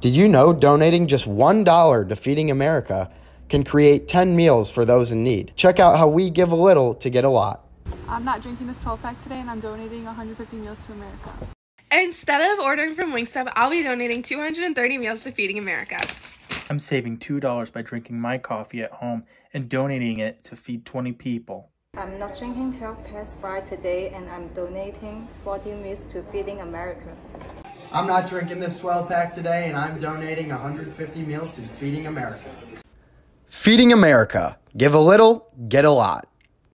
Did you know donating just $1 to Feeding America can create 10 meals for those in need? Check out how we give a little to get a lot. I'm not drinking this 12 pack today and I'm donating 150 meals to America. Instead of ordering from Wingstop, I'll be donating 230 meals to Feeding America. I'm saving $2 by drinking my coffee at home and donating it to feed 20 people. I'm not drinking 12 packs Sprite today and I'm donating 40 meals to Feeding America. I'm not drinking this 12 pack today and I'm donating 150 meals to Feeding America. Feeding America. Give a little, get a lot.